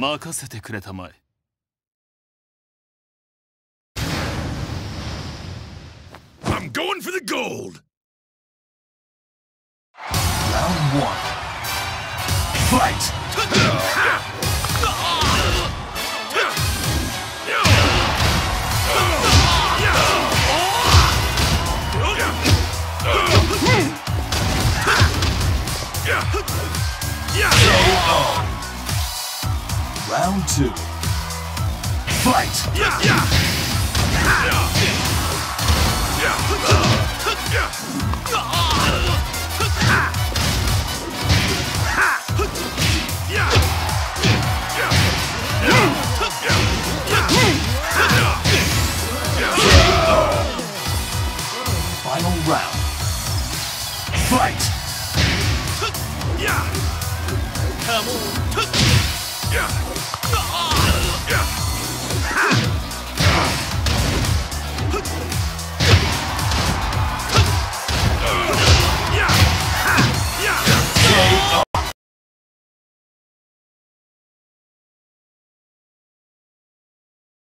任せてくれたまえ Round two. Fight! Final round. Fight! Come on yeah.